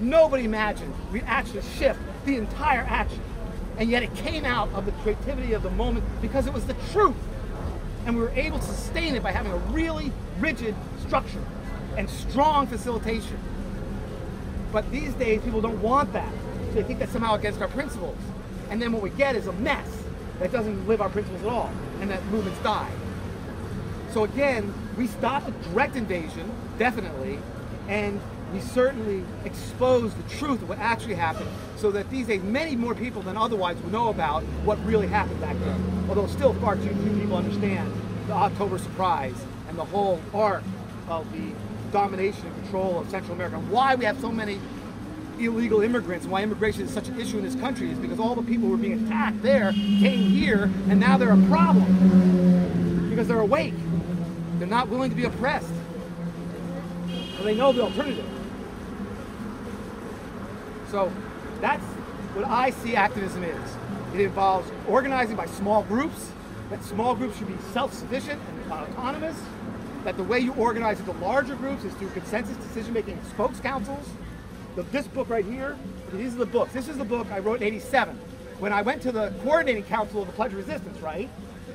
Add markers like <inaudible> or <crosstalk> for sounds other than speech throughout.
Nobody imagined we'd actually shift the entire action. And yet it came out of the creativity of the moment because it was the truth. And we were able to sustain it by having a really rigid structure and strong facilitation. But these days, people don't want that. So they think that's somehow against our principles. And then what we get is a mess that doesn't live our principles at all, and that movements die. So again, we stopped the direct invasion, definitely, and we certainly expose the truth of what actually happened so that these days many more people than otherwise will know about what really happened back then. Although still far too few people understand the October surprise and the whole arc of the domination and control of Central America and why we have so many illegal immigrants and why immigration is such an issue in this country is because all the people who were being attacked there came here and now they're a problem because they're awake. They're not willing to be oppressed. So they know the alternative. So that's what I see activism is. It involves organizing by small groups, that small groups should be self-sufficient and autonomous, that the way you organize into larger groups is through consensus decision-making spokes councils. The, this book right here, these are the books. This is the book I wrote in 87. When I went to the coordinating council of the Pledge of Resistance, right?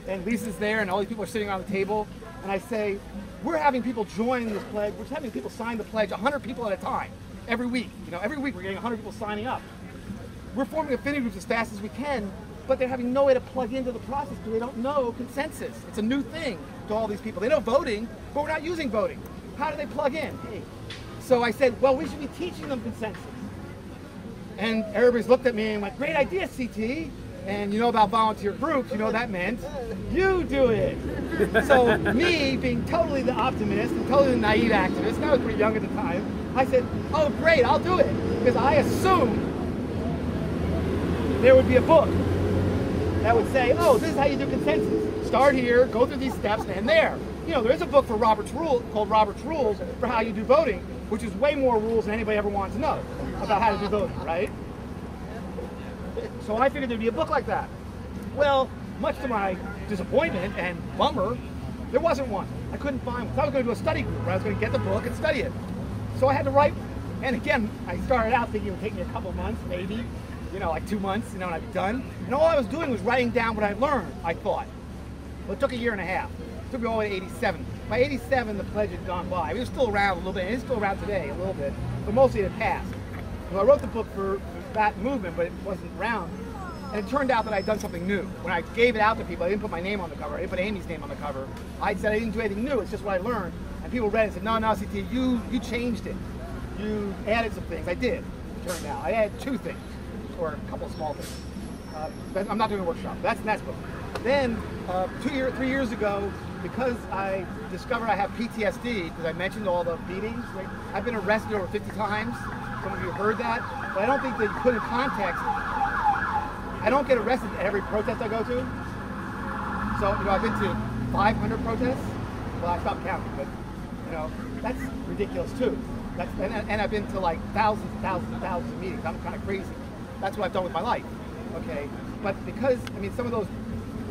And Lisa's there and all these people are sitting around the table. And I say, we're having people join this pledge. We're having people sign the pledge, 100 people at a time, every week. You know, every week we're getting 100 people signing up. We're forming affinity groups as fast as we can, but they're having no way to plug into the process because they don't know consensus. It's a new thing to all these people. They know voting, but we're not using voting. How do they plug in? So I said, well, we should be teaching them consensus. And everybody's looked at me and went, great idea, CT. And you know about volunteer groups, you know that meant. You do it. so me, being totally the optimist and totally the naive activist, I was pretty young at the time, I said, oh great, I'll do it. Because I assumed there would be a book that would say, oh, this is how you do consensus. Start here, go through these steps, and there. You know, there is a book for Robert's Rule called Robert's Rules for how you do voting, which is way more rules than anybody ever wanted to know about how to do voting, right? So I figured there'd be a book like that. Well, much to my disappointment and bummer, there wasn't one. I couldn't find one. So I was going to do a study group where I was going to get the book and study it. So I had to write, and again, I started out thinking it would take me a couple months, maybe, you know, like two months, you know, and I'd be done. And all I was doing was writing down what I learned, I thought. Well, it took a year and a half. It took me all the way to 87. By 87, the pledge had gone by. It was still around a little bit, and it's still around today a little bit, but mostly it had passed. So I wrote the book for that movement, but it wasn't around. And it turned out that I'd done something new. When I gave it out to people, I didn't put my name on the cover. I didn't put Amy's name on the cover. I said I didn't do anything new. It's just what I learned. People read it and said, no, no, CT, you, you changed it. You added some things. I did, turned out. I added two things, or a couple of small things. Uh, I'm not doing a workshop. That's the next book. Then, uh, two year, three years ago, because I discovered I have PTSD, because I mentioned all the beatings, like, I've been arrested over 50 times. Some of you heard that. But I don't think that you put in context I don't get arrested at every protest I go to. So, you know, I've been to 500 protests. Well, I stopped counting, but, know, that's ridiculous too. That's, and, and I've been to like thousands and thousands and thousands of meetings. I'm kind of crazy. That's what I've done with my life. Okay, but because I mean, some of those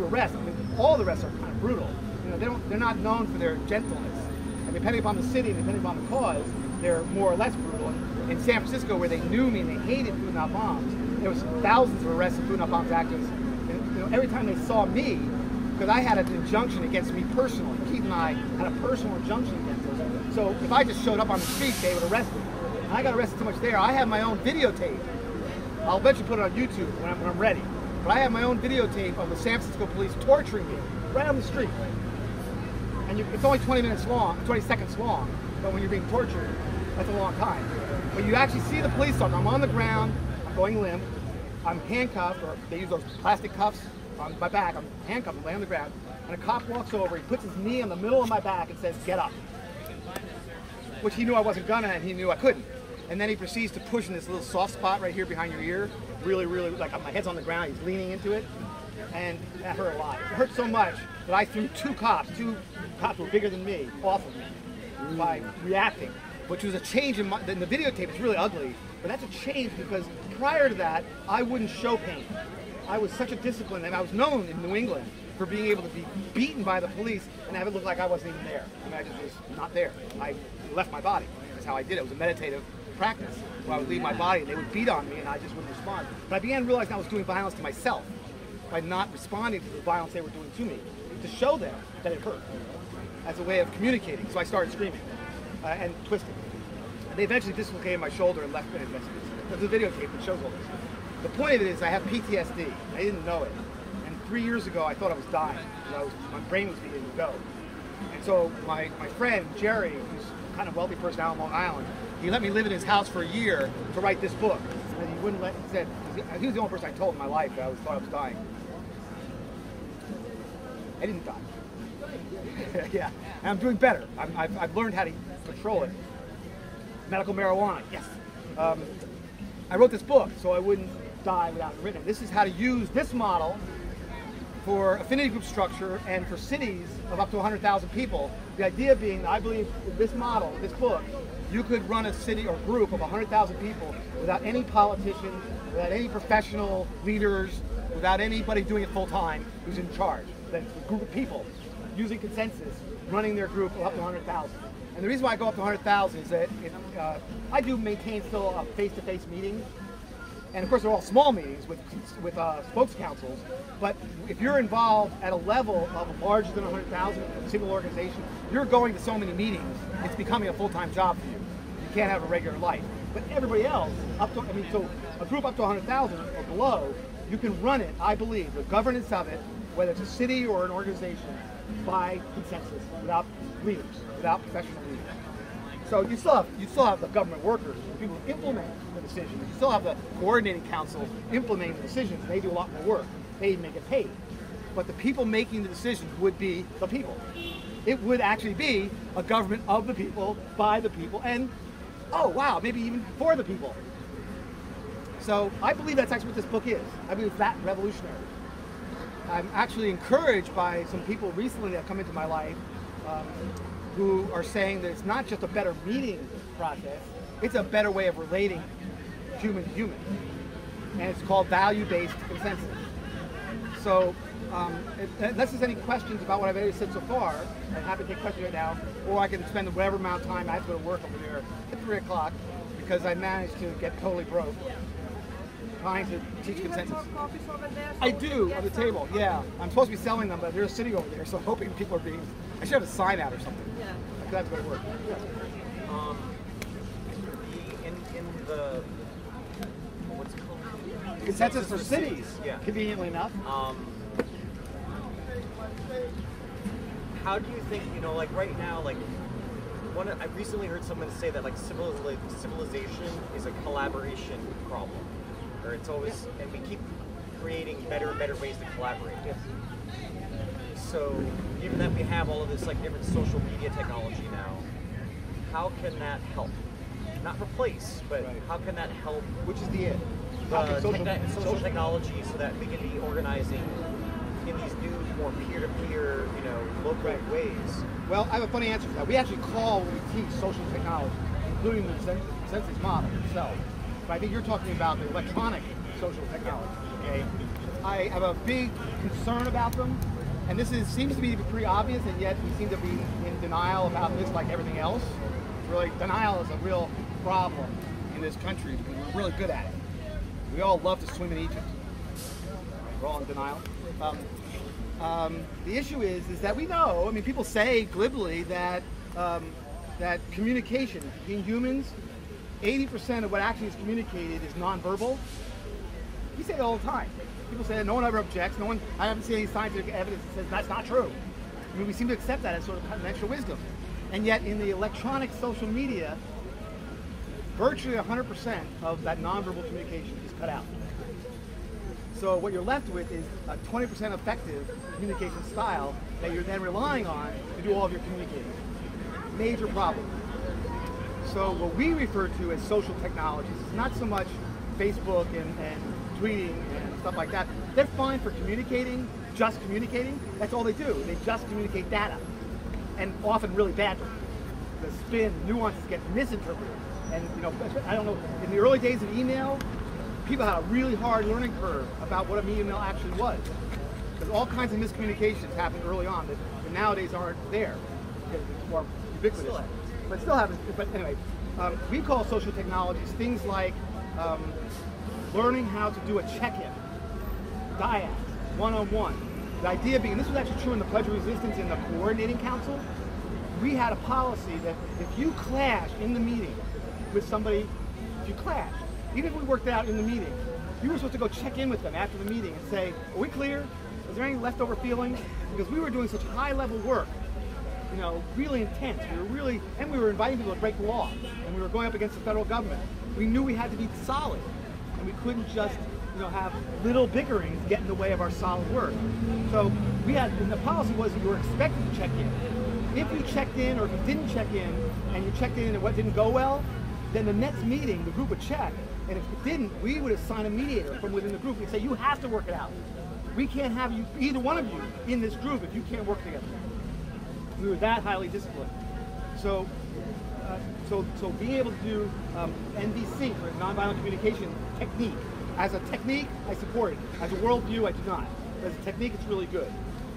arrests, I mean, all the arrests are kind of brutal. You know, they don't, they're not known for their gentleness. And depending upon the city, and depending upon the cause, they're more or less brutal. In San Francisco, where they knew me and they hated not bombs, there was thousands of arrests of not bombs activists. And, you know, every time they saw me, because I had an injunction against me personally. Keith and I had a personal injunction. So if I just showed up on the street, they would arrest me. And I got arrested too much there. I have my own videotape. I'll eventually put it on YouTube when I'm, when I'm ready. But I have my own videotape of the San Francisco police torturing me right on the street. And you, it's only 20 minutes long, 20 seconds long. But when you're being tortured, that's a long time. But you actually see the police officer. I'm on the ground. I'm going limp. I'm handcuffed, or they use those plastic cuffs on my back. I'm handcuffed, I'm laying on the ground. And a cop walks over, he puts his knee in the middle of my back and says, get up. Which he knew I wasn't gonna, and he knew I couldn't. And then he proceeds to push in this little soft spot right here behind your ear. Really, really, like my head's on the ground, he's leaning into it. And that hurt a lot. It hurt so much that I threw two cops, two cops who were bigger than me, off of me by reacting. Which was a change in, my, in the videotape, it's really ugly. But that's a change because prior to that, I wouldn't show pain. I was such a discipline, and I was known in New England for being able to be beaten by the police and have it look like I wasn't even there. I I just was not there. I left my body. That's how I did it. It was a meditative practice where I would leave my body and they would beat on me and I just wouldn't respond. But I began realizing I was doing violence to myself by not responding to the violence they were doing to me to show them that it hurt as a way of communicating. So I started screaming uh, and twisting. And they eventually dislocated my shoulder and left me. There's a videotape that shows all this. The point of it is I have PTSD. I didn't know it. And three years ago I thought I was dying. I was, my brain was beginning to go. And so my, my friend Jerry, who's kind of wealthy person out on Long Island, he let me live in his house for a year to write this book. And he wouldn't let, he said, he was the only person I told in my life that I was, thought I was dying. I didn't die. <laughs> yeah, and I'm doing better. i have I've learned how to control it. Medical marijuana, yes. Um, I wrote this book so I wouldn't die without written it. This is how to use this model for affinity group structure and for cities of up to 100,000 people. The idea being, I believe, this model, this book, you could run a city or group of 100,000 people without any politicians, without any professional leaders, without anybody doing it full time who's in charge. That's a group of people using consensus, running their group of up to 100,000. And the reason why I go up to 100,000 is that it, uh, I do maintain still a face-to-face meetings. And of course, they're all small meetings with, with uh, spokes councils. But if you're involved at a level of larger than 100,000, a single organization, you're going to so many meetings, it's becoming a full-time job for you. You can't have a regular life. But everybody else, up to, I mean, so a group up to 100,000 or below, you can run it, I believe, the governance of it, whether it's a city or an organization, by consensus, without leaders, without professional leaders. So you still have you still have the government workers, people who implement the decisions. You still have the coordinating council implementing the decisions. They do a lot more work. They make it paid. But the people making the decisions would be the people. It would actually be a government of the people, by the people, and oh wow, maybe even for the people. So I believe that's actually what this book is. I believe it's that revolutionary. I'm actually encouraged by some people recently that have come into my life um, who are saying that it's not just a better meeting process, it's a better way of relating human to human. And it's called value-based consensus. So um, unless there's any questions about what I've already said so far, I'm happy to take questions right now, or I can spend whatever amount of time I have to go to work over there at 3 o'clock because I managed to get totally broke trying to teach consensus. I do on the table. Yeah, I'm supposed to be selling them, but they're sitting over there, so I'm hoping people are being. I should have a sign out or something. Yeah, that's going to work. Yeah. Um, in in the what's it called? Consensus for cities. Yeah. Conveniently enough. Um, how do you think you know, like right now, like one? I recently heard someone say that like civilization is a collaboration problem or it's always, and we keep creating better and better ways to collaborate. Yes. So, given that we have all of this like different social media technology now, how can that help? Not replace, but right. how can that help? Which is the end? Uh, the social, social, social technology, so that we can be organizing in these new, more peer-to-peer, you know, local right. ways. Well, I have a funny answer for that. We actually call when we teach social technology, including the consensus model itself. I think you're talking about the electronic social technology. Okay, I have a big concern about them, and this is seems to be pretty obvious, and yet we seem to be in denial about this, like everything else. Really, denial is a real problem in this country because we're really good at it. We all love to swim in Egypt. We're all in denial. Um, um, the issue is, is that we know. I mean, people say glibly that um, that communication between humans 80% of what actually is communicated is nonverbal. We say it all the time. People say that no one ever objects. No one, I haven't seen any scientific evidence that says that's not true. I mean, we seem to accept that as sort of conventional wisdom. And yet, in the electronic social media, virtually 100% of that nonverbal communication is cut out. So what you're left with is a 20% effective communication style that you're then relying on to do all of your communicating. Major problem. So what we refer to as social technologies is not so much Facebook and, and tweeting and stuff like that. They're fine for communicating, just communicating. That's all they do. They just communicate data, and often really badly. The spin, nuances get misinterpreted. And you know, I don't know. In the early days of email, people had a really hard learning curve about what an email actually was, because all kinds of miscommunications happened early on that, that nowadays aren't there because it's more ubiquitous but still happens. But anyway, um, we call social technologies things like um, learning how to do a check-in, dyad, one-on-one. The idea being, this was actually true in the Pledge of Resistance in the Coordinating Council, we had a policy that if you clash in the meeting with somebody, if you clash, even if we worked out in the meeting, you were supposed to go check in with them after the meeting and say, are we clear? Is there any leftover feelings? Because we were doing such high level work, you know, really intense. We were really, and we were inviting people to break the law, and we were going up against the federal government. We knew we had to be solid, and we couldn't just, you know, have little bickerings get in the way of our solid work. So we had, and the policy was you were expected to check in. If you checked in or if you didn't check in and you checked in and what didn't go well, then the next meeting the group would check. And if it didn't, we would assign a mediator from within the group. We'd say, you have to work it out. We can't have you, either one of you, in this group if you can't work together. We were that highly disciplined. So, uh, so, so being able to do um, NVC, or nonviolent communication technique, as a technique, I support it. As a worldview, I do not. As a technique, it's really good.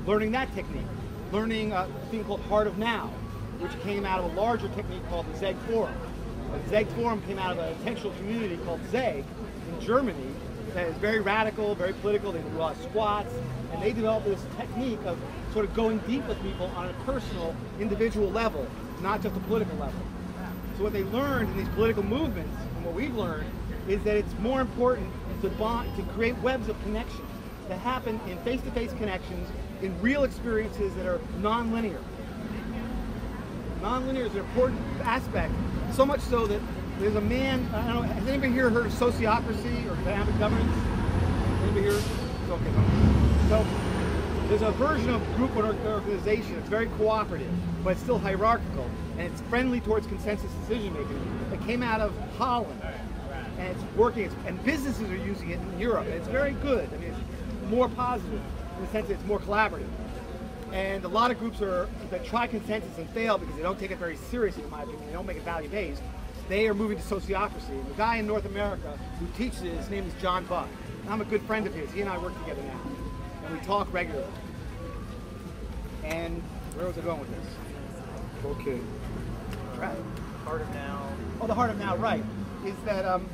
Learning that technique learning a thing called Heart of Now, which came out of a larger technique called the ZEGG Forum. The ZEGG Forum came out of a intentional community called ZEGG in Germany that is very radical, very political. They do a lot of squats, and they developed this technique of sort of going deep with people on a personal, individual level, not just a political level. So what they learned in these political movements, and what we've learned, is that it's more important to bond, to create webs of connections that happen in face-to-face -face connections in real experiences that are non-linear. Non-linear is an important aspect, so much so that there's a man, I don't know, has anybody here heard of sociocracy or dynamic governance? Anybody here? It's Okay. So there's a version of group organization. It's very cooperative, but it's still hierarchical, and it's friendly towards consensus decision making. It came out of Holland, and it's working, and businesses are using it in Europe, and it's very good. I mean, it's more positive in the sense that it's more collaborative. And a lot of groups are that try consensus and fail because they don't take it very seriously, in my opinion. They don't make it value-based. They are moving to sociocracy. The guy in North America who teaches it, his name is John Buck. I'm a good friend of his. He and I work together now. And we talk regularly. And where was I going with this? Okay. Right. Heart of Now. Oh, the Heart of Now, right. Is that, um,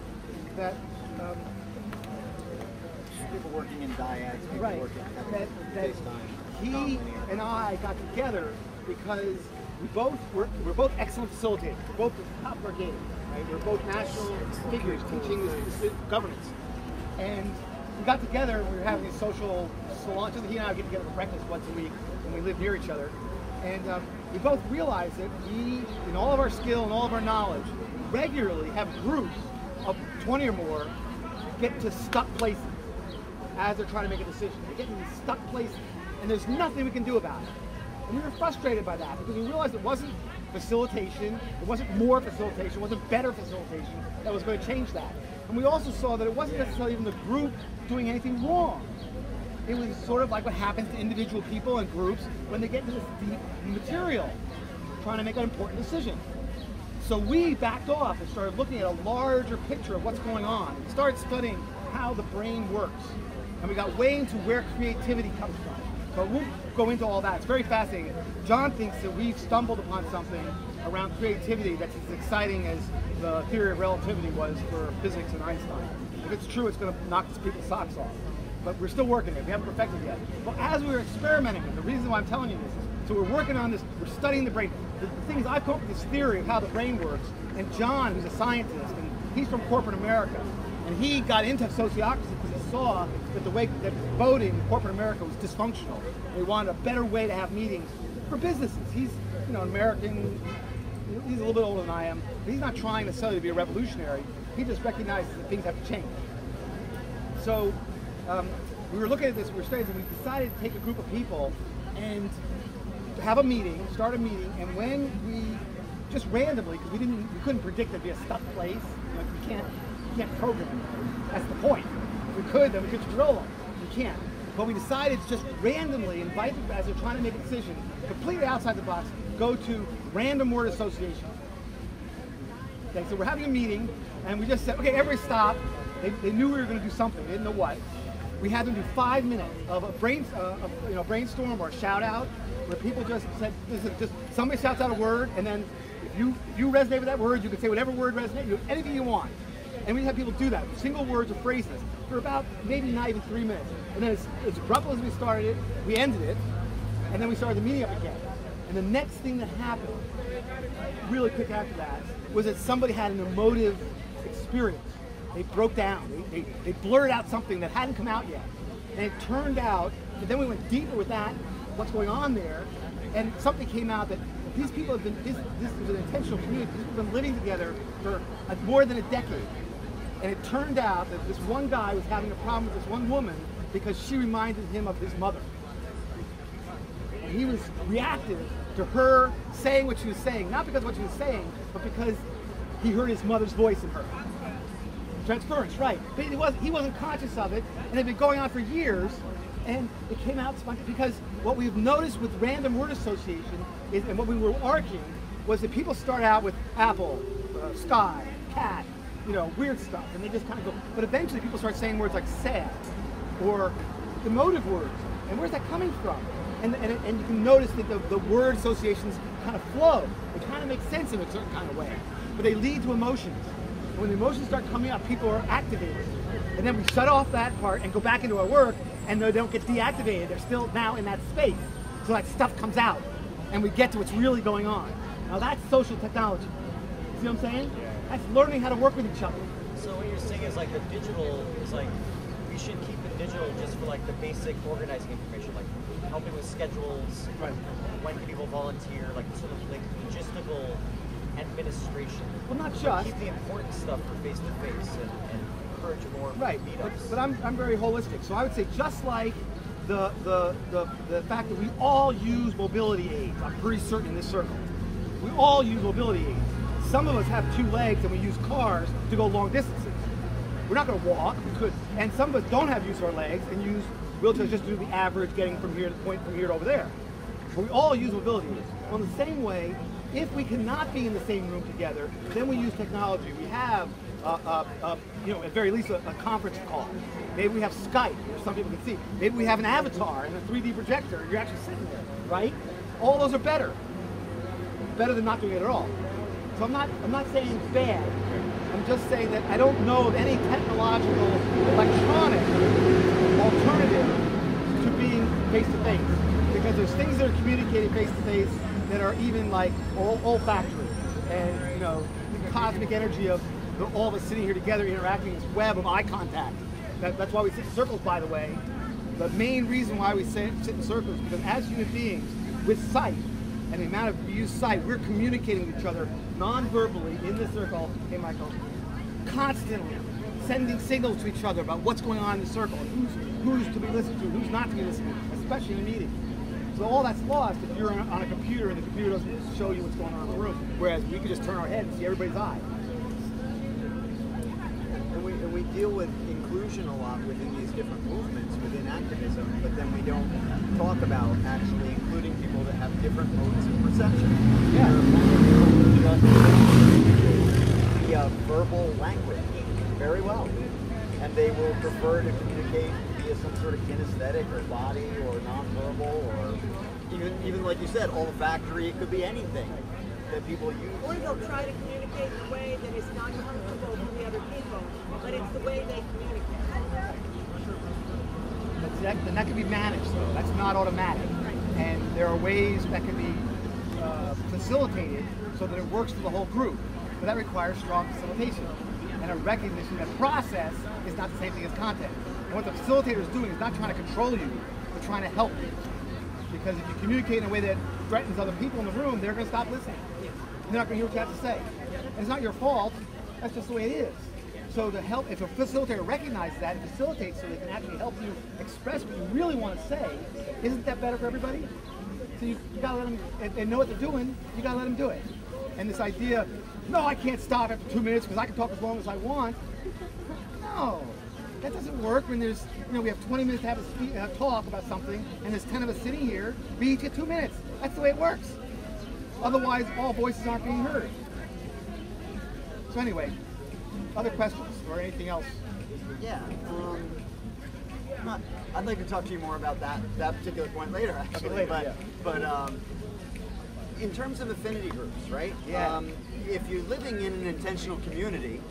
that, um, people working in dyads, people right. working that, that he and I got together because we both we're, we're both excellent facilitators. We're both top of our game. Right? We're both national figures teaching this, this governance. And we got together and we were having these social salons. He and I would get together for breakfast once a week when we lived near each other. And um, we both realized that we, in all of our skill and all of our knowledge, regularly have groups of 20 or more get to stuck places as they're trying to make a decision. They're getting these stuck places, and there's nothing we can do about it. And we were frustrated by that because we realized it wasn't facilitation, it wasn't more facilitation, it wasn't better facilitation that was going to change that. And we also saw that it wasn't necessarily even the group doing anything wrong. It was sort of like what happens to individual people and groups when they get into this deep material, trying to make an important decision. So we backed off and started looking at a larger picture of what's going on. We started studying how the brain works and we got way into where creativity comes from. But we'll go into all that. It's very fascinating. John thinks that we've stumbled upon something around creativity that's as exciting as the theory of relativity was for physics and Einstein. If it's true, it's going to knock people's socks off. But we're still working it. We haven't perfected it yet. But as we were experimenting with the reason why I'm telling you this is, so we're working on this, we're studying the brain. The, the thing is, I've come up with this theory of how the brain works, and John, who's a scientist, and he's from corporate America, and he got into sociocracy because he saw that the way that voting in corporate America was dysfunctional. They wanted a better way to have meetings for businesses. He's, you know, an American, he's a little bit older than I am, but he's not trying necessarily to be a revolutionary. He just recognizes that things have to change. So um, we were looking at this, we were studying, and we decided to take a group of people and have a meeting, start a meeting, and when we just randomly, because we didn't, we couldn't predict it'd be a stuck place. Like we can't, we can't program. That's the point. If we could, then we could drill them. We can't. But we decided to just randomly invite them as they're trying to make a decision, completely outside the box, go to random word association. Okay, so we're having a meeting, and we just said, okay, everybody stop. They, they knew we were going to do something. They didn't know what. We had them do five minutes of a brain, uh, of, you know, brainstorm or a shout out, where people just said, this is just somebody shouts out a word, and then If you if you resonate with that word, you can say whatever word resonates, you anything you want. And we had people do that, single words or phrases, for about maybe not even three minutes. And then as, as abruptly as we started it, we ended it, and then we started the meeting up again. And the next thing that happened, really quick after that, was that somebody had an emotive experience. They broke down. They, they, they blurted out something that hadn't come out yet. And it turned out, and then we went deeper with that, what's going on there, and something came out that these people have been, this, this is an intentional community, these people have been living together for uh, more than a decade. And it turned out that this one guy was having a problem with this one woman because she reminded him of his mother. And he was reactive to her saying what she was saying, not because what she was saying, but because he heard his mother's voice in her. Transference, right. But he, was, he wasn't conscious of it, and it had been going on for years, and it came out. Because what we've noticed with random word association is, and what we were arguing, was that people start out with apple, uh, sky, cat, you know, weird stuff, and they just kind of go. But eventually people start saying words like sad, or emotive words. And where's that coming from? And, and, and you can notice that the, the word associations kind of flow. They kind of make sense in a certain kind of way. But they lead to emotions. And when the emotions start coming up, people are activated. And then we shut off that part and go back into our work, and they don't get deactivated. They're still now in that space. So that stuff comes out, and we get to what's really going on. Now that's social technology. See what I'm saying? That's learning how to work with each other. So what you're saying is like the digital is like we should keep the digital just for like the basic organizing information, helping with schedules, Right. when can people volunteer, like sort of like logistical administration. Well, not But just. keep the important stuff for face to face and and encourage more Right, but, but I'm, I'm very holistic. So I would say just like the, the, the, the fact that we all use mobility aids, I'm pretty certain in this circle, we all use mobility aids. Some of us have two legs and we use cars to go long distances. We're not going to walk, we could. And some of us don't have use of our legs and use wheelchairs just do the average getting from here to point from here to over there. But we all use mobility aids. Well, in the same way, if we cannot be in the same room together, then we use technology. We have, uh, uh, uh, you know, at very least a, a conference call. Maybe we have Skype, where some people can see. Maybe we have an avatar and a 3D projector, and you're actually sitting there, right? All those are better. Better than not doing it at all. So I'm not, I'm not saying it's bad. I'm just saying that I don't know of any technological, electronic alternative to being face to face. Because there's things that are communicated face to face that are even like ol- olfactory. And you know, the cosmic energy of the, all of us sitting here together interacting this web of eye contact. That, that's why we sit in circles, by the way. The main reason why we sit, sit in circles is because as human beings, with sight, and the amount of use sight, we're communicating with each other non-verbally in the circle, hey Michael, constantly sending signals to each other about what's going on in the circle, who's, who's to be listened to, who's not to be listened to, especially in a meeting. So all that's lost if you're on on a computer and the computer doesn't show you what's going on in the room, whereas we can just turn our head and see everybody's eye. And we, and we deal with inclusion a lot within these different movements within activism, but then we don't talk about actually including people that have different modes of perception. Yeah. There are plenty of people who via verbal language very well. And they will prefer to communicate via some sort of kinesthetic or body or nonverbal or even even like you said, olfactory, it could be anything that people use. Or they'll try to communicate in a way that is not comfortable for the other people, but it's the way they communicate. That's, that, and that can be managed though. That's not automatic. And there are ways that can be uh, facilitated so that it works for the whole group. But that requires strong facilitation and a recognition that process is not the same thing as content. And what the facilitator is doing is not trying to control you, but trying to help you. Because if you communicate in a way that threatens other people in the room, they're going to stop listening. They're not going to hear what you have to say. And it's not your fault. That's just the way it is. So to help, if a facilitator recognizes that and facilitates so they can actually help you express what you really want to say, isn't that better for everybody? So you, you gotta let them, and, know what they're doing, you gotta let them do it. And this idea, no, I can't stop after two minutes because I can talk as long as I want. No, that doesn't work when there's, you know, we have 20 minutes to have a speak, uh, talk about something, and there's 10 of us sitting here. We each get two minutes. That's the way it works. Otherwise, all voices aren't being heard. So anyway, other questions or anything else? Yeah. Um, not, I'd like to talk to you more about that that particular point later, actually. later, but yeah. but um, in terms of affinity groups, right? Yeah. Um, if you're living in an intentional community,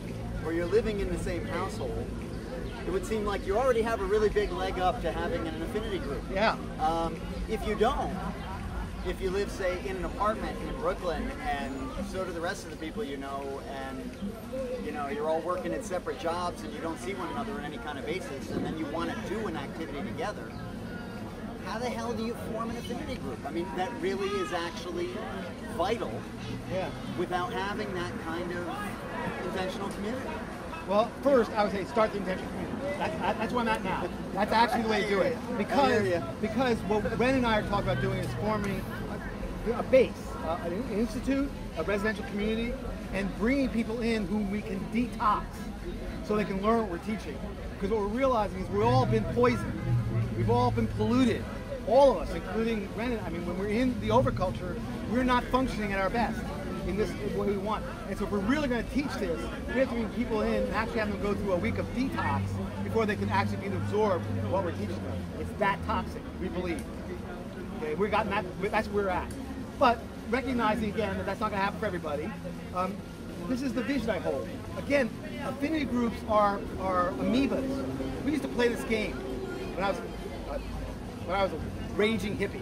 or you're living in the same household, it would seem like you already have a really big leg up to having an affinity group. Yeah. Um, if you don't, if you live, say, in an apartment in Brooklyn, and so do the rest of the people you know, and you know you're all working at separate jobs, and you don't see one another on any kind of basis, and then you want to do an activity together, how the hell do you form an affinity group? I mean, that really is actually vital Yeah. without having that kind of intentional community. Well, first I would say start the intentional community. That's, that- that's where I'm at now. That's actually the way to do it. Because because what Ren and I are talking about doing is forming a, a base, uh, an institute, a residential community, and bringing people in whom we can detox, so they can learn what we're teaching. Because what we're realizing is we've all been poisoned. We've all been polluted. All of us, including Ren. I mean, when we're in the overculture, we're not functioning at our best in this way we want. And so if we're really going to teach this, we have to bring people in and actually have them go through a week of detox before they can actually be to absorb what we're teaching them. It's that toxic, we believe. Okay, we've gotten that, that's where we're at. But recognizing again that that's not going to happen for everybody, um, this is the vision I hold. Again, affinity groups are, are amoebas. We used to play this game when I was, uh, when I was a raging hippie.